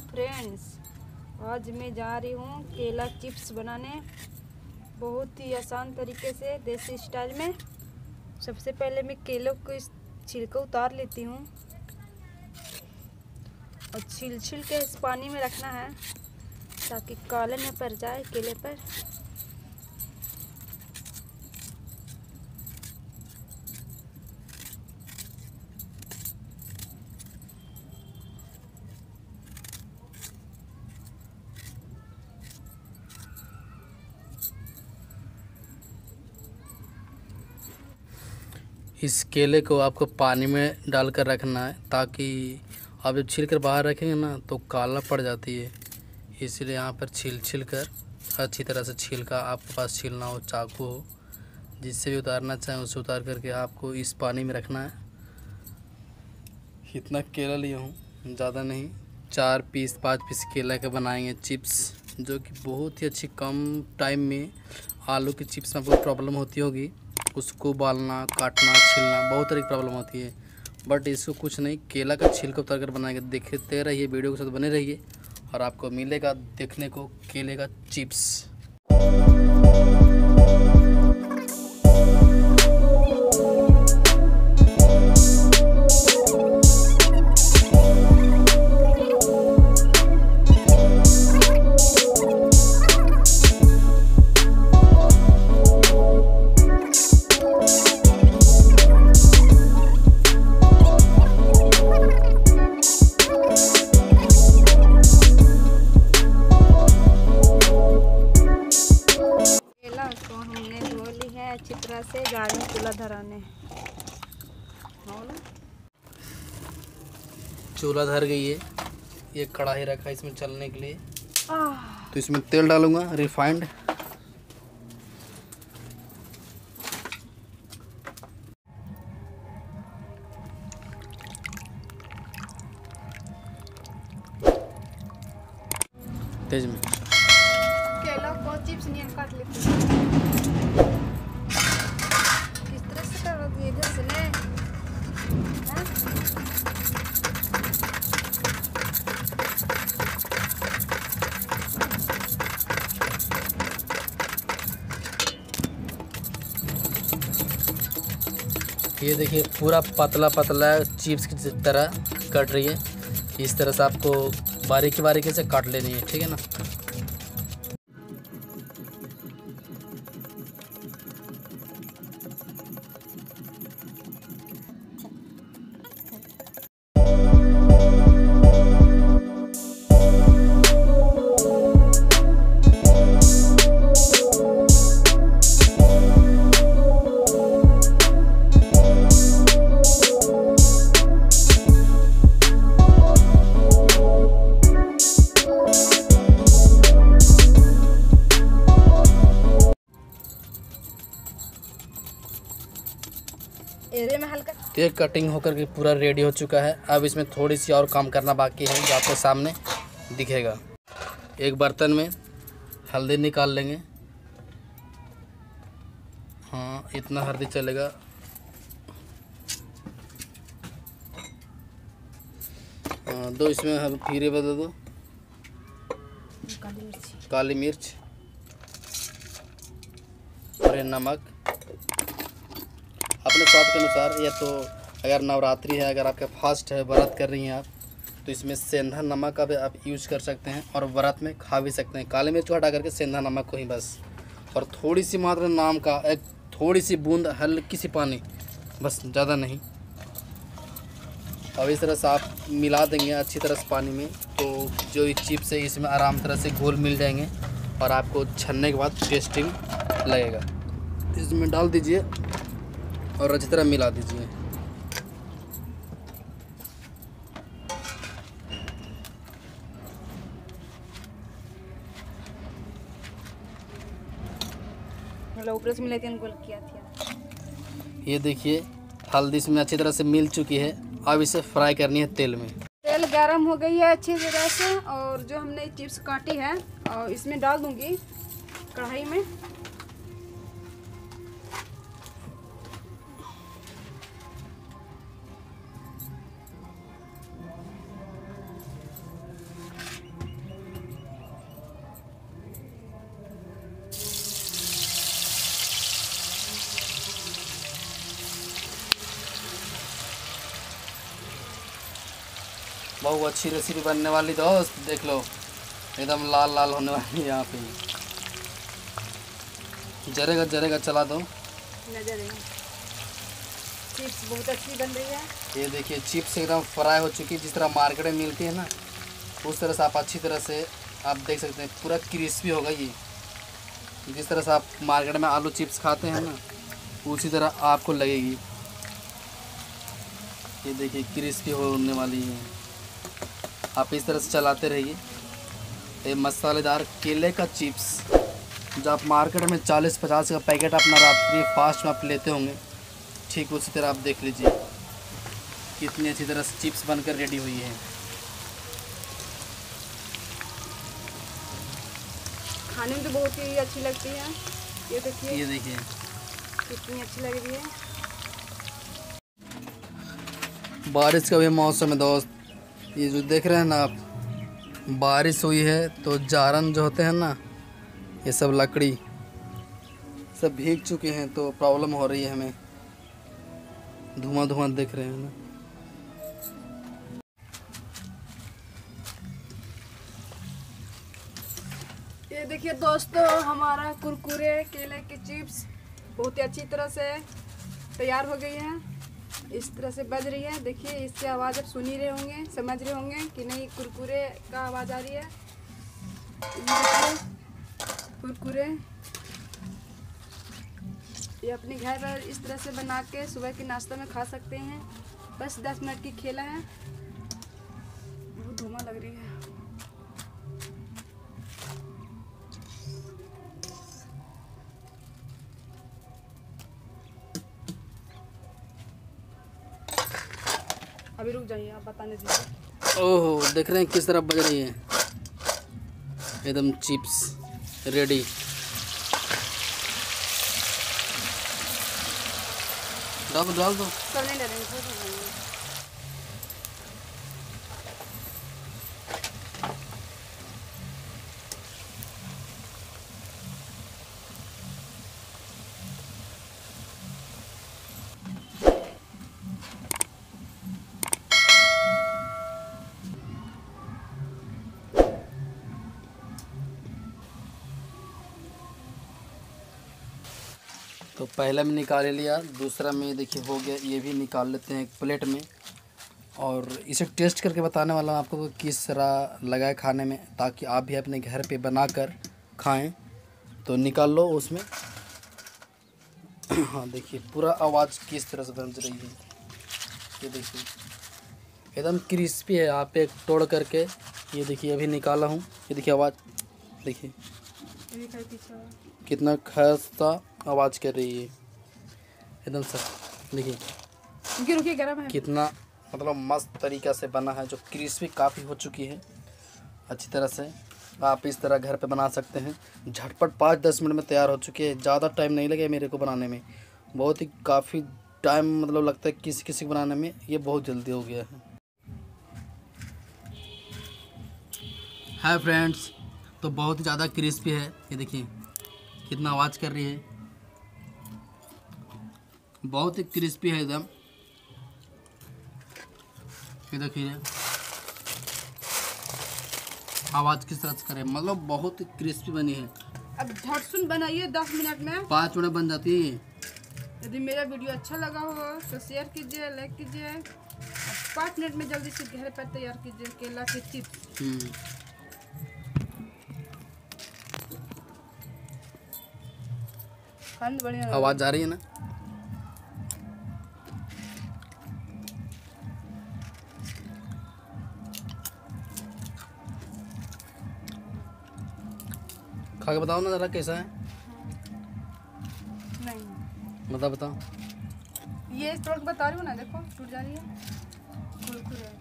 Friends आज मैं जा रही हूँ केला चिप्स बनाने। बहुत ही आसान तरीके से देसी स्टाइल में। सबसे पहले मैं केलों को इस छिलका उतार लेती हूँ। और छिल छिल के इस पानी में रखना है, ताकि काले न पड़ जाए केले पर। इस केले को आपको पानी में डालकर रखना है, ताकि आप जब छील कर बाहर रखेंगे ना तो काला पड़ जाती है। इसलिए यहाँ पर छील छील कर अच्छी तरह से छील का आपके पास छीलना हो, चाकू हो, जिससे भी उतारना चाहें, उसे उतार करके आपको इस पानी में रखना है। इतना केला लिया हूँ, ज़्यादा नहीं। चार पीस, पाँच पीस केला के बनाएँगे चिप्स, जो कि बहुत ही अच्छी कम टाइम में आलू की चिप्स में आपको प्रॉब्लम होती होगी। उसको बालना, काटना, छीलना बहुत तरह की प्रॉब्लम होती है। बट इसको कुछ नहीं, केला का छिलका उतर कर बनाएँगे। देखते रहिए, वीडियो के साथ बने रहिए और आपको मिलेगा देखने को केले का चिप्स। जा चूल्हा धराने। चूल्हा धर गई है। ये कढ़ाई रखा है इसमें चलने के लिए। तो इसमें तेल डालूँगा रिफाइंड तेज में। केला को चिप्स नहीं काट लेते। ये देखिए, पूरा पतला पतला चिप्स की तरह कट रही है। इस तरह से आपको बारीकी बारीकी से काट लेनी है, ठीक है ना? ये कटिंग होकर के पूरा रेडी हो चुका है। अब इसमें थोड़ी सी और काम करना बाकी है जो आपके सामने दिखेगा। एक बर्तन में हल्दी निकाल लेंगे। हाँ इतना हल्दी चलेगा। हाँ, दो इसमें हम खीरे बदल दो। काली मिर्ची। काली मिर्च। और नमक। अपने स्वाद के अनुसार, या तो अगर नवरात्रि है, अगर आपका फास्ट है, व्रत कर रही हैं आप तो इसमें सेंधा नमक का भी आप यूज़ कर सकते हैं और व्रत में खा भी सकते हैं। काले मिर्च को हटा करके सेंधा नमक को ही बस। और थोड़ी सी मात्रा नाम का, एक थोड़ी सी बूंद, हल्की सी पानी, बस ज़्यादा नहीं। अब इस तरह से आप मिला देंगे अच्छी तरह से पानी में तो जो ये चिप्स है, इसमें आराम तरह से घोल मिल जाएँगे और आपको छनने के बाद टेस्टिंग लगेगा। इसमें डाल दीजिए और अच्छी तरह मिला दीजिए। मतलब ऊपर से मिलाती गोल किया था। ये देखिए हल्दी इसमें अच्छी तरह से मिल चुकी है। अब इसे फ्राई करनी है तेल में। तेल गरम हो गई है अच्छी तरह से और जो हमने चिप्स काटी है और इसमें डाल दूँगी कढ़ाई में। बहुत अच्छी रेसिपी बनने वाली दोस्त देख लो। एकदम लाल लाल होने वाली है यहाँ पे। जरेगा जरेगा चला दो। चिप्स बहुत अच्छी बन रही है। ये देखिए चिप्स एकदम फ्राई हो चुकी है। जिस तरह मार्केट में मिलती है ना उस तरह से आप अच्छी तरह से आप देख सकते हैं पूरा क्रिस्पी होगा ये। जिस तरह से आप मार्केट में आलू चिप्स खाते हैं ना उसी तरह आपको लगेगी। ये देखिए क्रिस्पी होने वाली है। आप इस तरह से चलाते रहिए। ये मसालेदार केले का चिप्स जो आप मार्केट में चालीस पचास का पैकेट अपना रात्रि फास्ट में आप लेते होंगे ठीक उसी तरह आप देख लीजिए। कितनी अच्छी तरह से चिप्स बनकर रेडी हुई है। खाने में तो बहुत ही अच्छी लगती है। ये देखिए। ये देखिए। कितनी अच्छी लग रही है। बारिश का भी मौसम है दोस्त। ये जो देख रहे हैं ना आप, बारिश हुई है तो जारन जो होते हैं ना, ये सब लकड़ी सब भीग चुके हैं तो प्रॉब्लम हो रही है हमें। धुआँ धुआँ देख रहे हैं ना। ये देखिए दोस्तों, हमारा कुरकुरे, केले की चिप्स बहुत ही अच्छी तरह से तैयार हो गई है। इस तरह से बज रही है। देखिए, इससे आवाज़ आप सुन ही रहे होंगे, समझ रहे होंगे कि नहीं, कुरकुरे का आवाज़ आ रही है। कुरकुरे। ये अपने घर पर इस तरह से बना के सुबह के नाश्ता में खा सकते हैं। बस दस मिनट की खेला है। बहुत धुआँ लग रही है। अभी रुक जाइए आप बताने दीजिए। ओहो देख रहे हैं किस तरह बज रही है। एकदम चिप्स रेडी। डाल दो डाल दो। पहला में निकाल लिया, दूसरा में देखिए हो गया, ये भी निकाल लेते हैं एक प्लेट में। और इसे टेस्ट करके बताने वाला हूँ आपको किस तरह लगा है खाने में, ताकि आप भी अपने घर पे बनाकर खाएँ। तो निकाल लो उसमें। हाँ देखिए, पूरा आवाज़ किस तरह से बन रही है। ये देखिए, एकदम क्रिस्पी है, आप एक तोड़ करके ये देखिए, अभी निकाला हूँ। ये देखिए आवाज़, देखिए। कितना खस्ता आवाज़ कर रही है? एकदम सर देखिए। रुकिए गर्म है। कितना मतलब मस्त तरीका से बना है जो क्रिस्पी काफ़ी हो चुकी है। अच्छी तरह से आप इस तरह घर पे बना सकते हैं। झटपट पाँच दस मिनट में तैयार हो चुकी है। ज़्यादा टाइम नहीं लगे मेरे को बनाने में। बहुत ही काफ़ी टाइम मतलब लगता है किसी किसी को बनाने में। ये बहुत जल्दी हो गया है। हाय फ्रेंड्स तो बहुत ही ज़्यादा क्रिस्पी है। ये देखिए कितना आवाज़ कर रही है। बहुत ही क्रिस्पी है एकदम। ये देखिए आवाज़ किस तरह से करे मतलब बहुत ही क्रिस्पी बनी है। अब झट सुन बनाइए दस मिनट में। पाँच मिनट बन जाती है यदि मेरा वीडियो अच्छा लगा हो तो शेयर कीजिए लाइक कीजिए। पाँच मिनट में जल्दी से घर पर तैयार कीजिए केला के चिप्स। बढ़िया आवाज़ जा रही है ना? खा के बताओ ना ज़रा कैसा है। नहीं। बता बताओ। ये तोड़ के बता रही हूँ ना देखो टूट जा रही है। कुरकुरे है,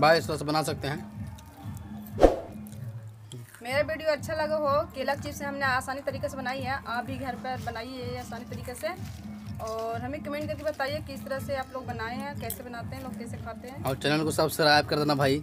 बाय इस तरह से बना सकते हैं। मेरा वीडियो अच्छा लगा हो, केला चिप्स हमने आसानी तरीके से बनाई है। आप भी घर पर बनाइए आसानी तरीके से। और हमें कमेंट करके बताइए किस तरह से आप लोग बनाए हैं, कैसे बनाते हैं, लोग कैसे खाते हैं। और चैनल को सब्सक्राइब कर देना भाई।